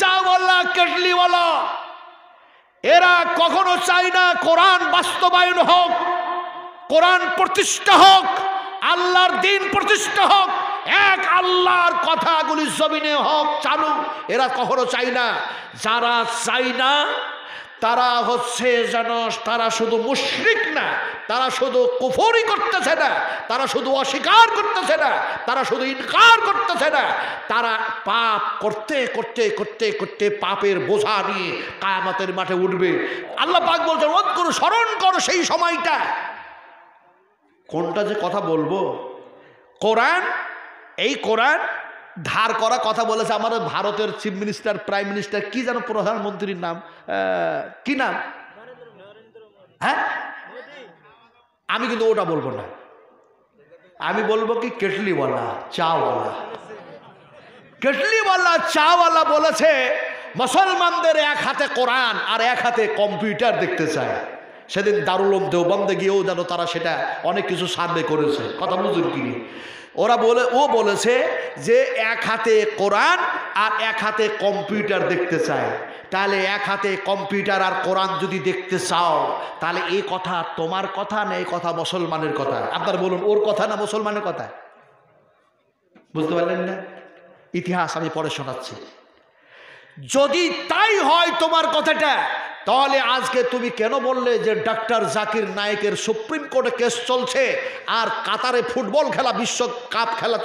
রিক্সাওয়ালা কেটলিওয়ালা, এরা কখনো চাই না কোরআন বাস্তবায়ন হোক, কোরআন প্রতিষ্ঠা হোক, আল্লাহর দিন প্রতিষ্ঠা হোক, এক আল্লাহর কথাগুলি জমিনে হোক, চালু। এরা কখনো চাই না। যারা চাই না তারা হচ্ছে যেন, তারা শুধু মুশ্রিক না, তারা শুধু কুফরি করতেছে না, তারা শুধু অস্বীকার করতেছে না, তারা শুধু ইনকার করতেছে না, তারা পাপ করতে করতে করতে করতে পাপের বোঝা নিয়ে কায়ামাতের মাঠে উঠবে। আল্লাহ পাক বলছেন ওদ করো স্মরণ করো সেই সময়টা। কোনটা যে কথা বলব? কোরআন, এই কোরআন ধার করা কথা বলেছে আমাদের ভারতের চিফ মিনিস্টার প্রাইম মিনিস্টার কি যেন প্রধানমন্ত্রীর নাম? কি নাম? হ্যাঁ? আমি কিন্তু ওটা বলব না। আমি বলব কি কেটলিওয়ালা, চাওয়ালা। কেটলিওয়ালা, চাওয়ালা বলেছে, মুসলমানদের এক হাতে কোরআন আর এক হাতে কম্পিউটার দেখতে চায়। সেদিন দারুলম দেওবন্দে গিয়েও যেন তারা সেটা অনেক কিছু সার্ভে করেছে। কথা বুঝুন কি ওরা বলে, ও বলেছে যে এক হাতে কোরআন আর এক হাতে কম্পিউটার দেখতে চায়। তাহলে এক হাতে কম্পিউটার আর কোরআন যদি দেখতে চাও, তাহলে এই কথা তোমার কথা না এই কথা মুসলমানের কথা? আপনার বলুন, ওর কথা না মুসলমানের কথা? বুঝতে পারলেন না? ইতিহাস আমি পরে শোনাচ্ছি। যদি তাই হয় তোমার কথাটা তাহলে আজকে তুমি কেন বললে যে ডাক্তার জাকির নায়েকের সুপ্রিম কোর্টে কেস চলছে আর কাতারে ফুটবল খেলা, বিশ্বকাপ খেলা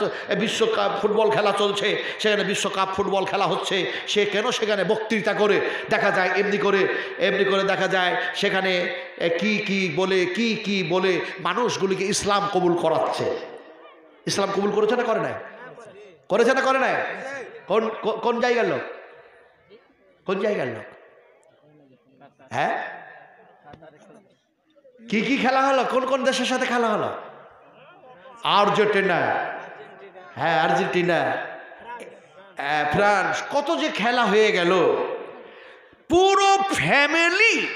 বিশ্বকাপ ফুটবল খেলা চলছে, সেখানে বিশ্বকাপ ফুটবল খেলা হচ্ছে, সে কেন সেখানে বক্তৃতা করে? দেখা যায় এমনি করে এমনি করে দেখা যায় সেখানে কি কি বলে, কি কি বলে মানুষগুলিকে ইসলাম কবুল করাচ্ছে। ইসলাম কবুল করেছে না করে নাই? করেছে না করে নাই? কোন কোন জায়গার লোক? কোন জায়গার লোক? হ্যাঁ? কি কি খেলা হলো? কোন কোন দেশের সাথে খেলা হলো? আর্জেন্টিনা। হ্যাঁ আর্জেন্টিনা। ফ্রান্স। কত যে খেলা হয়ে গেল। পুরো ফ্যামিলি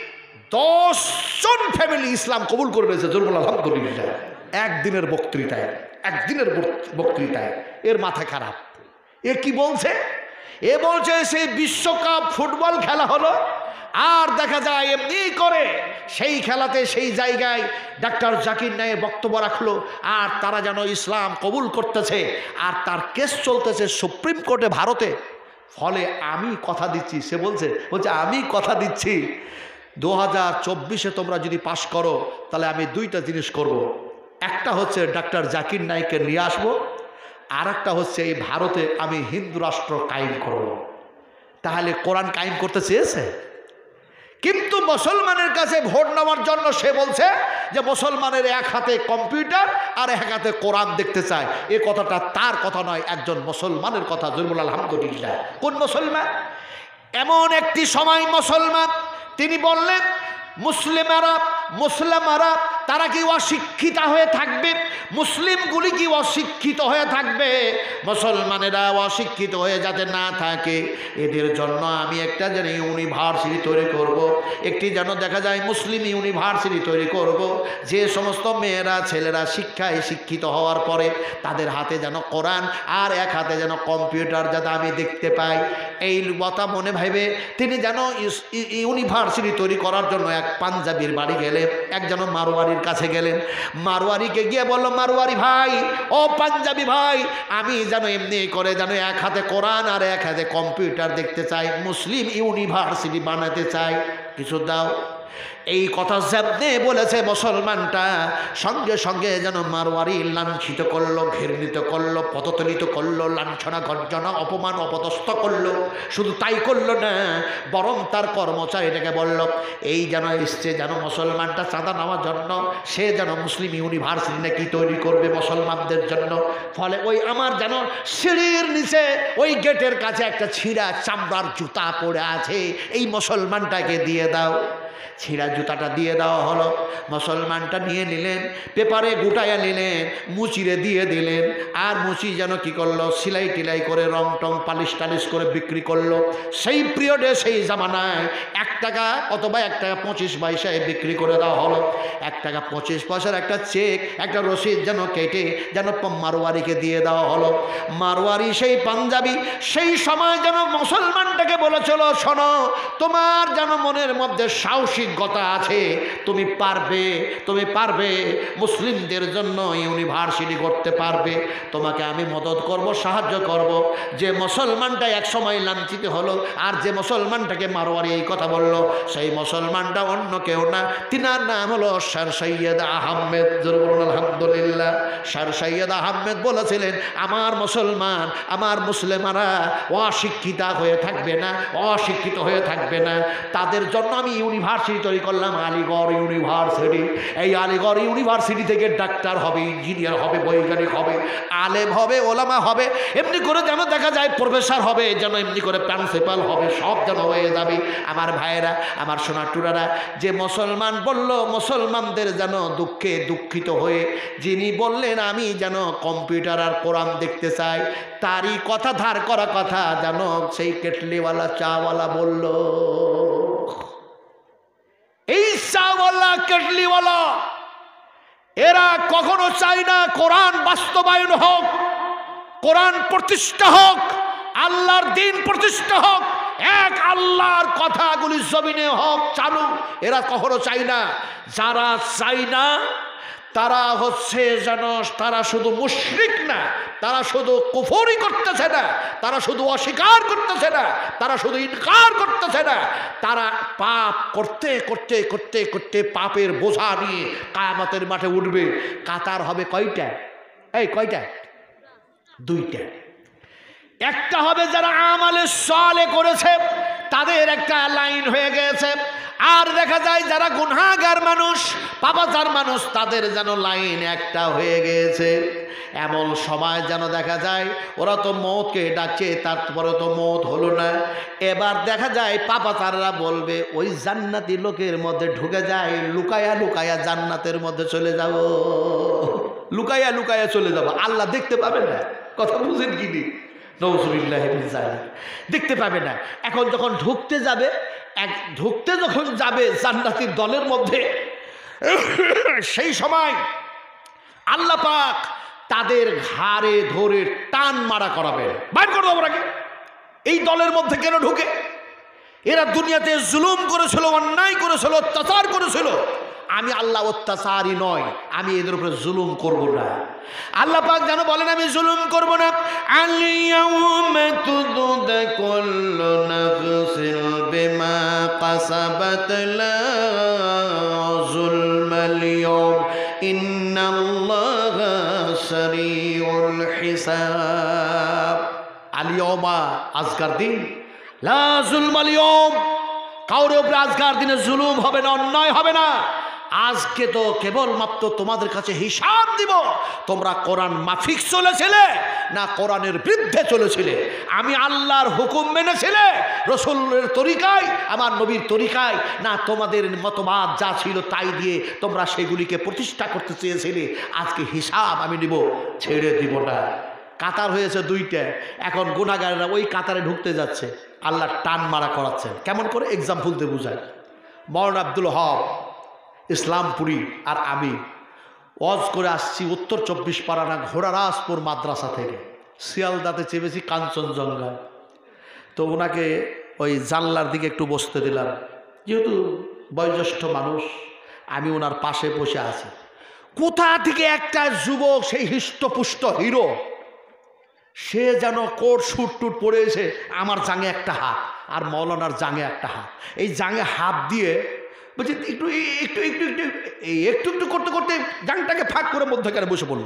দশজন ফ্যামিলি ইসলাম কবুল করে নিয়েছে জরুল আলহামদুলিল্লাহ। একদিনের বক্তৃতায়, একদিনের বক- বক্তৃতায়। এর মাথা খারাপ। এ কি বলছে? এ বলছে সেই বিশ্বকাপ ফুটবল খেলা হলো। আর দেখা যায় এমনি করে সেই খেলাতে, সেই জায়গায় ডাক্তার জাকির নায়ে বক্তব্য রাখল, আর তারা যেন ইসলাম কবুল করতেছে, আর তার কেস চলতেছে সুপ্রিম কোর্টে ভারতে ফলে আমি কথা দিচ্ছি, সে বলছে বলছে, আমি কথা দিচ্ছি, দু হাজার চব্বিশে তোমরা যদি পাশ করো, তাহলে আমি দুইটা জিনিস করব। একটা হচ্ছে ডাক্তার জাকির নাইকে নিয়ে আসব আর একটা হচ্ছে এই ভারতে আমি হিন্দু রাষ্ট্র কায়েম করব। তাহলে কোরআন কায়েম করতে চেয়েছে কিন্তু মুসলমানের কাছে ভোট নেওয়ার জন্য সে বলছে যে মুসলমানের এক হাতে কম্পিউটার আর এক হাতে কোরআন দেখতে চায়। এ কথাটা তার কথা নয়, একজন মুসলমানের কথা। জরুল আলহামদুলিল্লাহ। কোন মুসলমান? এমন একটি সময় মুসলমান, তিনি বললেন, মুসলিমারা মুসলিমারা তারা কি অশিক্ষিতা হয়ে থাকবে মুসলিমগুলি কি অশিক্ষিত হয়ে থাকবে মুসলমানেরা অশিক্ষিত হয়ে যাতে না থাকে এদের জন্য আমি একটা যেন ইউনিভার্সিটি তৈরি করব। একটি যেন দেখা যায় মুসলিম ইউনিভার্সিটি তৈরি করব। যে সমস্ত মেয়েরা, ছেলেরা শিক্ষায় শিক্ষিত হওয়ার পরে তাদের হাতে যেন কোরআন আর এক হাতে যেন কম্পিউটার যাতে আমি দেখতে পাই এই কথা মনে ভাইবে, তিনি যেন ইউনিভার্সিটি তৈরি করার জন্য এক পাঞ্জাবির বাড়ি গেলেন যেন মারোয়ারির কাছে গেলেন। মারোয়ারিকে গিয়ে বলল, মারোয়ারি ভাই, ও পাঞ্জাবি ভাই, আমি যেন এমনি করে যেন এক হাতে কোরআন আর এক হাতে কম্পিউটার দেখতে চাই, মুসলিম ইউনিভার্সিটি বানাতে চাই। কিছু দাও এই কথা যেমনি বলেছে মুসলমানটা। সঙ্গে সঙ্গে যেন মারোয়ারি লাঞ্ছিত করল, ঘৃণিত করল, পদতলিত করল, লাঞ্ছনা গর্জনা, অপমান অপদস্থ করল। শুধু তাই করল না, বরং তার কর্মচারীটাকে বলল, এই যেন এসছে, যেন মুসলমানটা চাঁদা নেওয়ার জন্য, সে যেন মুসলিম ইউনিভার্সিটি নাকি তৈরি করবে মুসলমানদের জন্য। ফলে ওই আমার যেন সিঁড়ির নিচে, ওই গেটের কাছে একটা ছিঁড়া চামড়ার জুতা পড়ে আছে। এই মুসলমানটাকে দিয়ে দাও। ছিঁড়া জুতাটা দিয়ে দেওয়া হলো। মুসলমানটা নিয়ে নিলেন, পেপারে গুটাইয়া নিলেন, মুচিরে দিয়ে দিলেন। আর মুচি যেন কি করল? সিলাই টিলাই করে, রং টং পালিশ টালিশ করে বিক্রি করল। সেই পিরিয়ডে সেই জামানায় এক টাকা অথবা এক টাকা পঁচিশ পয়সায় বিক্রি করে দেওয়া হলো। এক টাকা পঁচিশ পয়সার একটা চেক, একটা রসিদ যেন কেটে, যেন মারোয়ারিকে দিয়ে দেওয়া হলো। মারোয়ারি সেই পাঞ্জাবি, সেই সময় যেন মুসলমানটাকে বলে বলেছিল, শোনো, তোমার যেন মনের মধ্যে সাহসিকতা আছে, তুমি পারবে তুমি পারবে। মুসলিমদের জন্য ইউনিভার্সিটি করতে পারবে। তোমাকে আমি মদত করব, সাহায্য করব। যে মুসলমানটা এক সময় লাঞ্ছিত হলো আর যে মুসলমানটাকে মারোয়ারি এই কথা বলল, সেই মুসলমানটা অন্য কেউ না। তিনার নাম হলো স্যার সৈয়দ আহমেদ। আলহামদুলিল্লাহ। স্যার সৈয়দ আহমেদ বলেছিলেন, আমার মুসলমান, আমার মুসলিমারা অশিক্ষিতা হয়ে থাকবে না, অশিক্ষিত হয়ে থাকবে না। তাদের জন্য আমি ইউনিভার্সিটি তৈরি করলাম, আলিগড় ইউনিভার্সিটি এই আলিগড় ইউনিভার্সিটি থেকে ডাক্তার হবে ইঞ্জিনিয়ার হবে, বৈজ্ঞানিক হবে, আলেম হবে, ওলামা হবে। এমনি করে যেন দেখা যায় প্রফেসর হবে, যেন এমনি করে প্রিন্সিপাল হবে, সব যেন হয়ে যাবে। আমার ভাইয়েরা, আমার সোনাটুরারা, যে মুসলমান বলল, মুসলমানদের যেন দুঃখে দুঃখিত হয়ে, যিনি বললেন, আমি যেন কম্পিউটার আর কোরআন দেখতে চাই, তারই কথা ধার করা কথা যেন সেই কেটলিওয়ালা, চাওয়ালা বলল। এই চাওয়ালা কেটলিওয়ালা, এরা কখনো চায় না কোরআন বাস্তবায়ন হোক, কোরআন প্রতিষ্ঠা হোক, আল্লাহর দিন প্রতিষ্ঠা হোক, এক আল্লাহর কথাগুলি জমিনে হোক চালু এরা কখনো চাই না। যারা চাই না তারা হচ্ছে যেন, তারা শুধু মুশরিক না, তারা শুধু কুফরি করতেছে না, তারা শুধু অস্বীকার করতেছে না, তারা শুধু ইনকার করতেছে না, তারা পাপ করতে করতে করতে করতে পাপের বোঝা নিয়ে কায়ামতের মাঠে উঠবে। কাতার হবে কয়টা? এই, কয়টা? দুইটা। একটা হবে যারা আমালে সলে করেছে, তাদের একটা লাইন হয়ে গেছে। আর দেখা যায় যারা গুনাগার মানুষ, পাপাচার মানুষ, তাদের যেন লাইন একটা হয়ে গেছে। এমন সময় যেন দেখা যায়, ওরা তো মৌতকে ডাকছে তারপরে তো মৌত হলো না। এবার দেখা যায় পাপাচাররা বলবে, ওই জান্নাতি লোকের মধ্যে ঢুকে যায় লুকায়া লুকায়া জান্নাতের মধ্যে চলে যাব। লুকায়া লুকায়া চলে যাব। আল্লাহ দেখতে পাবে না। কথা বুঝেন কি নি? নওজুবিল্লাহ যালিক। দেখতে পাবে না। এখন যখন ঢুকতে যাবে এক ঢুকতে যখন যাবে জান্নাতির দলের মধ্যে, সেই সময় আল্লাহ পাক তাদের ঘাড়ে ধরে টান মারা করাবে বাইর করে দেবো এই দলের মধ্যে কেন ঢুকে? এরা দুনিয়াতে জুলুম করেছিল, অন্যায় করেছিল, অত্যাচার করেছিল। আমি আল্লাহ অত্যাচারই নয় আমি এদের উপরে জুলুম করব না। আল্লাহ পাক যেন বলেন, আমি জুলুম করব না। আলিয়াউমা কাসাবাত লা اليوم. إن الله سريع الحساب. আলিয়মা আজকার দিন লা জুলমাল ইয়াউম কাউরে উপরে আজকার দিনে জুলুম হবে না, অন্যায় হবে না। আজকে তো কেবলমাত্র তোমাদের কাছে হিসাব দিব। তোমরা কোরআন মাফিক চলেছিলে না কোরআনের বিরুদ্ধে চলেছিলে? আমি আল্লাহর হুকুম মেনেছিলে, রসুলের তরিকায়, আমার নবীর তরিকায়। না, তোমাদের মতবাদ যা ছিল তাই দিয়ে তোমরা সেগুলিকে প্রতিষ্ঠা করতে চেয়েছিলে। আজকে হিসাব আমি নিব, ছেড়ে দিব না। কাতার হয়েছে দুইটা। এখন গুণাগারেরা ওই কাতারে ঢুকতে যাচ্ছে। আল্লাহ টান মারা করাচ্ছেন। কেমন করে এক্সাম্পল দিয়ে বুঝায় মরণ আব্দুল হক। ইসলামপুরি আর আমি। ওয়াজ করে আসছি উত্তর চব্বিশ পরগনা ঘোড়ারাজপুর মাদ্রাসা থেকে। শিয়ালদাতে চেপেছি কাঞ্চনজঙ্ঘা তো ওনাকে ওই জানলার দিকে একটু বসতে দিলাম। যেহেতু বয়োজ্যেষ্ঠ মানুষ, আমি ওনার পাশে বসে আছি। কোথা থেকে একটা যুবক সেই হৃষ্টপুষ্ট হিরো, সে যেন কোট, সুট টুট পরে এসে আমার জাঙে একটা হাত, আর মৌলানার জাঙে একটা হাত। এই জাঙে হাত দিয়ে বলছি একটু একটু একটু একটু একটু একটু করতে করতে জাংটাকে ফাঁক করে মধ্যখানে বসে পড়ল